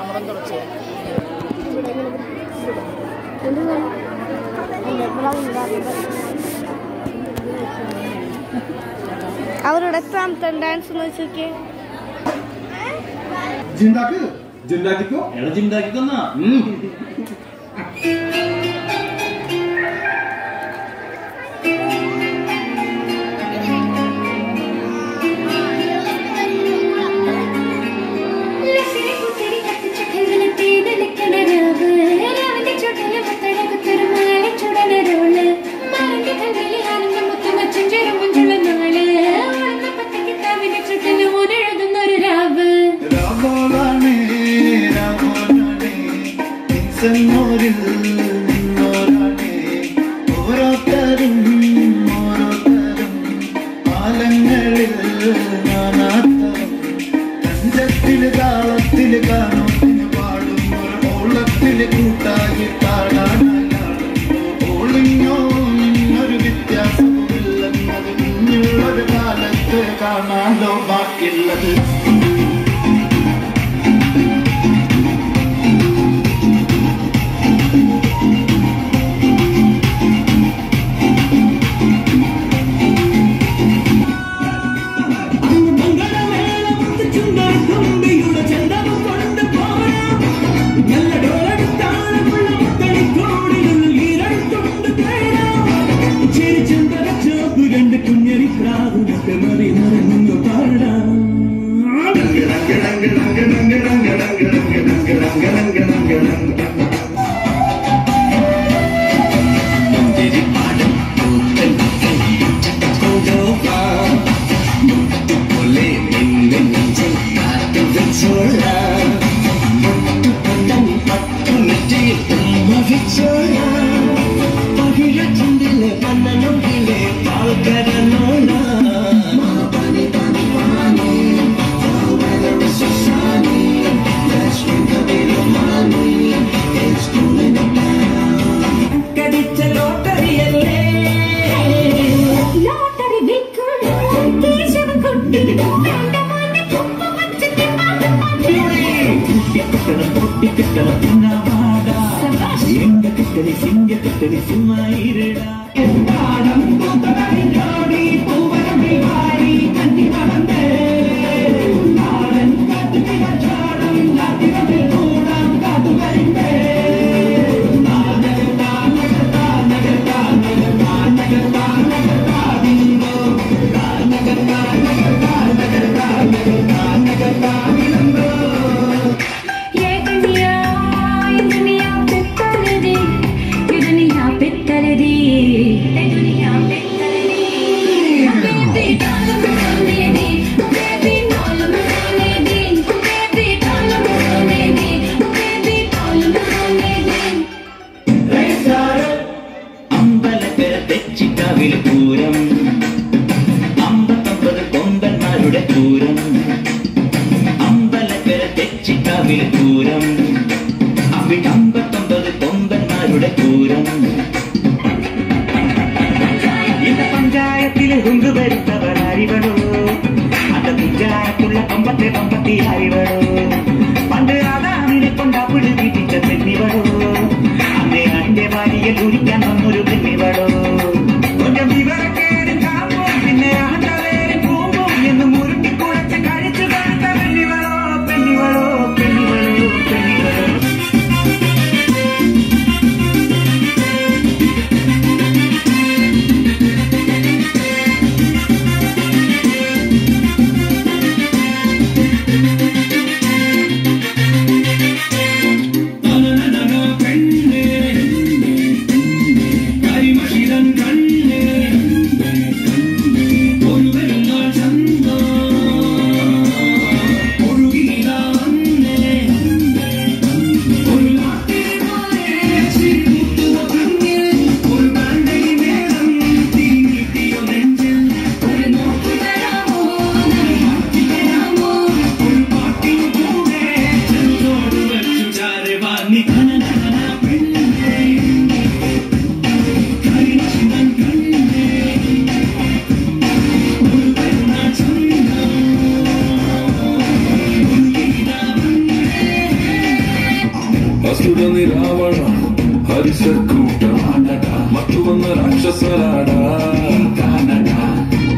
Camera തുറച്ചു അവരുടെ എത്രാമത്തെ ഡാൻസ് എന്ന് വെച്ചോക്കേ ജിണ്ടാക്ക്? ജിണ്ടാക്കിക്കോ? എടാ ജിണ്ടാക്കിക്കൊന്നാ. and chơi nhau, Và khi rất chân đi lệ anh đã சும்மா இருடா பூவரமை வாரி கண்டி பறந்த കൊമ്പിൽ പൂരം അമ്പത്തൊമ്പത് കൊമ്പന്മാരുടെ പൂരം. അമ്പലക്കര തെച്ചിക്കാവിൽ പൂരം. അമ്പത്തൊമ്പത് കൊമ്പന്മാരുടെ പൂരം. ഇന്ന് പഞ്ചായത്തിലെ കൊങ്ക് വരുത്തവരാരിവടോ അത് പഞ്ചായത്തുള്ള പമ്പത്തെ പമ്പത്തിയാരിവടോ പണ്ട് അന്നേ അതിന്റെ ഭാര്യയിൽ വന്നൊരു നിറഞ്ഞ നിരാവണ ഹരിസക്കൂട്ടമാട മറ്റു വന്ന രാക്ഷസരാട.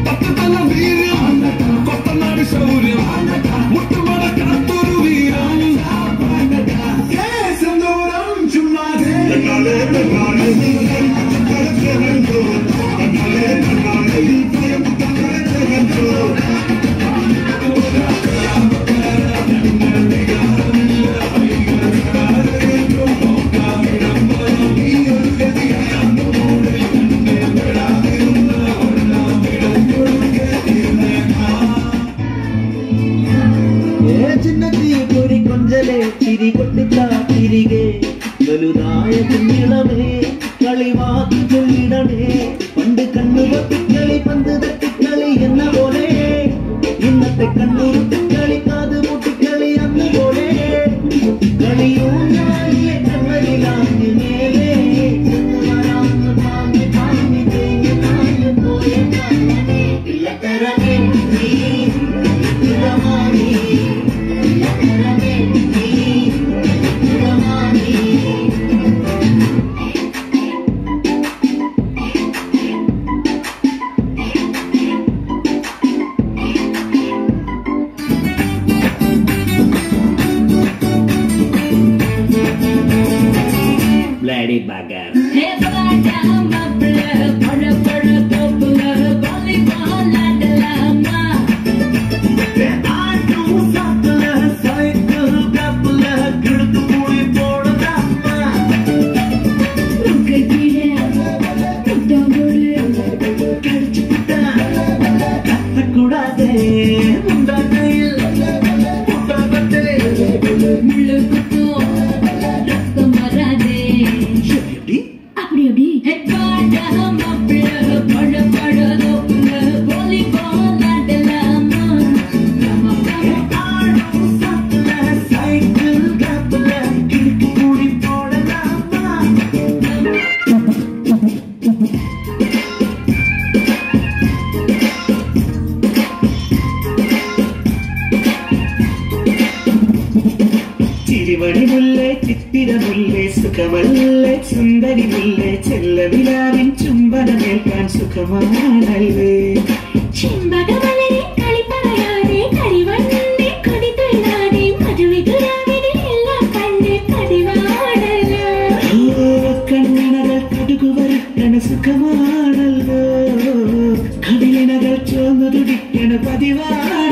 പത്ത് തല വീര്യം. കൊത്തനാട് ശൗര്യം. तेरी गुट Daddy Bagger. സുന്ദരിമുല്ലേ ചിത്തിരമുല്ലേ സുഖമല്ലേ സുന്ദരി മുല്ലേ ചെല്ല ചെല്ലവിലാവിൻ ചുംബനമേൽക്കാൻ സുഖമാണല്ലേ? സുഖമാണല്ലോ. കവിളിനകൾ ചോന്നു തുടിക്കണ പതിവാണ്